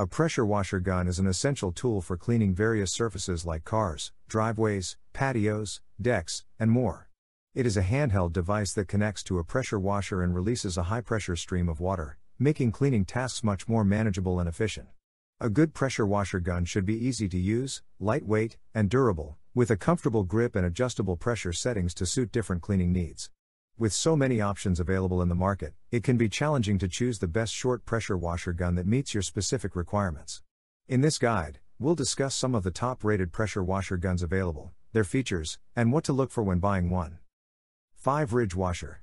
A pressure washer gun is an essential tool for cleaning various surfaces like cars, driveways, patios, decks, and more. It is a handheld device that connects to a pressure washer and releases a high pressure stream of water, making cleaning tasks much more manageable and efficient. A good pressure washer gun should be easy to use, lightweight, and durable, with a comfortable grip and adjustable pressure settings to suit different cleaning needs. With so many options available in the market, it can be challenging to choose the best short pressure washer gun that meets your specific requirements. In this guide, we'll discuss some of the top rated pressure washer guns available, their features, and what to look for when buying one. 5 Ridge Washer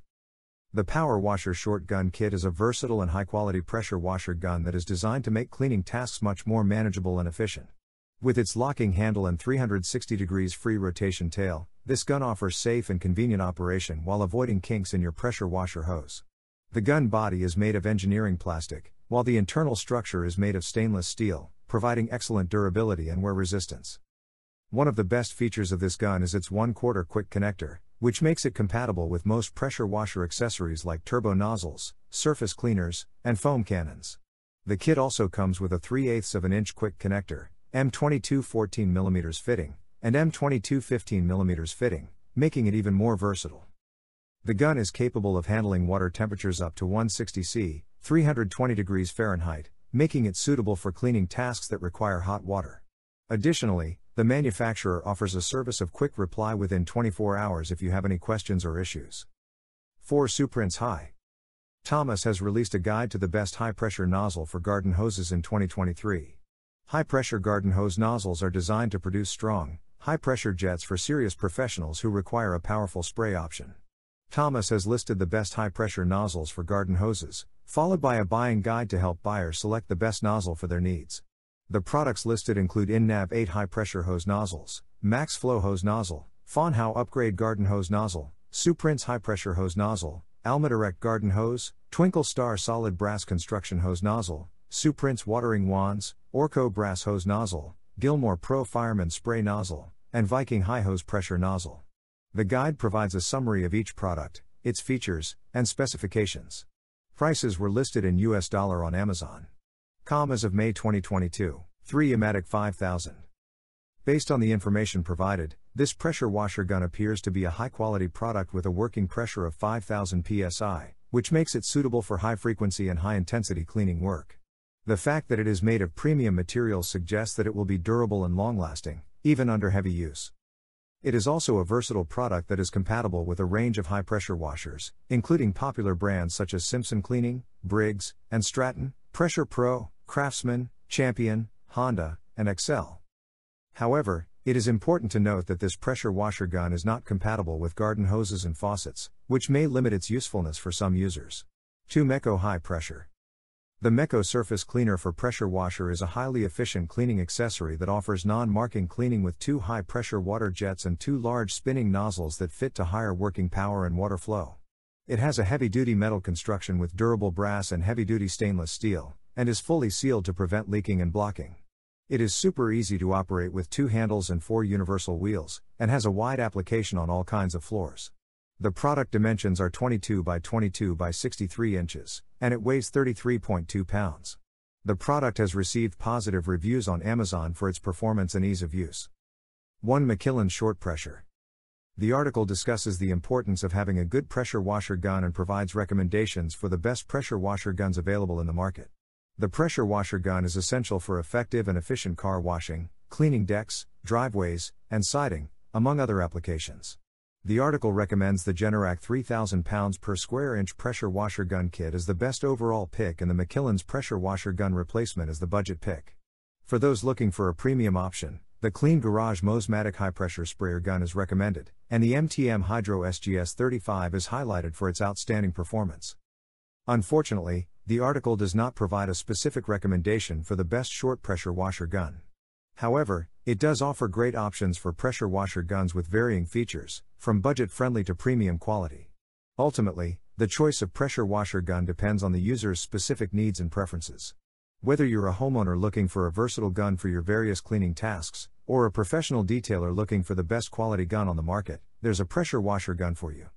The Power Washer Short Gun Kit is a versatile and high quality pressure washer gun that is designed to make cleaning tasks much more manageable and efficient. With its locking handle and 360 degrees free rotation tail, this gun offers safe and convenient operation while avoiding kinks in your pressure washer hose. The gun body is made of engineering plastic, while the internal structure is made of stainless steel, providing excellent durability and wear resistance. One of the best features of this gun is its 1 quarter quick connector, which makes it compatible with most pressure washer accessories like turbo nozzles, surface cleaners, and foam cannons. The kit also comes with a 3 8 of an inch quick connector, M22 14mm fitting, and M22 15mm fitting, making it even more versatile. The gun is capable of handling water temperatures up to 160 C, 320 degrees Fahrenheit, making it suitable for cleaning tasks that require hot water. Additionally, the manufacturer offers a service of quick reply within 24 hours if you have any questions or issues. 4 Sooprinse High Thomas has released a guide to the best high pressure nozzle for garden hoses in 2023. High pressure garden hose nozzles are designed to produce strong, high pressure jets for serious professionals who require a powerful spray option. Thomas has listed the best high pressure nozzles for garden hoses, followed by a buying guide to help buyers select the best nozzle for their needs. The products listed include InNav 8 high pressure hose nozzles, Max Flow hose nozzle, Fonhau upgrade garden hose nozzle, Sooprinse high pressure hose nozzle, Almadirect garden hose, Twinkle Star solid brass construction hose nozzle, Sooprinse watering wands, Orco brass hose nozzle, Gilmour Pro fireman spray nozzle, and Viking high hose pressure nozzle. The guide provides a summary of each product, its features, and specifications. Prices were listed in US dollar on Amazon. Com as of May 2022, 3 YAMATIC 5000. Based on the information provided, this pressure washer gun appears to be a high quality product with a working pressure of 5000 psi, which makes it suitable for high frequency and high intensity cleaning work. The fact that it is made of premium materials suggests that it will be durable and long lasting, even under heavy use. It is also a versatile product that is compatible with a range of high pressure washers, including popular brands such as Simpson Cleaning, Briggs, and Stratton, Pressure Pro, Craftsman, Champion, Honda, and Excel. However, it is important to note that this pressure washer gun is not compatible with garden hoses and faucets, which may limit its usefulness for some users. 2 MEKOH High Pressure the MEKOH Surface Cleaner for Pressure Washer is a highly efficient cleaning accessory that offers non marking cleaning with two high pressure water jets and two large spinning nozzles that fit to higher working power and water flow. It has a heavy duty metal construction with durable brass and heavy duty stainless steel, and is fully sealed to prevent leaking and blocking. It is super easy to operate with two handles and four universal wheels, and has a wide application on all kinds of floors. The product dimensions are 22 by 22 by 63 inches, and it weighs 33.2 pounds. The product has received positive reviews on Amazon for its performance and ease of use. 1 McKillans Short Pressure. The article discusses the importance of having a good pressure washer gun and provides recommendations for the best pressure washer guns available in the market. The pressure washer gun is essential for effective and efficient car washing, cleaning decks, driveways, and siding, among other applications. The article recommends the Generac 3000 pounds per square inch pressure washer gun kit as the best overall pick and the McKillans pressure washer gun replacement as the budget pick. For those looking for a premium option, the Clean Garage Mosmatic high pressure sprayer gun is recommended, and the MTM Hydro SGS 35 is highlighted for its outstanding performance. Unfortunately, the article does not provide a specific recommendation for the best short pressure washer gun. However, it does offer great options for pressure washer guns with varying features, from budget friendly to premium quality. Ultimately, the choice of pressure washer gun depends on the user's specific needs and preferences. Whether you're a homeowner looking for a versatile gun for your various cleaning tasks, or a professional detailer looking for the best quality gun on the market, there's a pressure washer gun for you.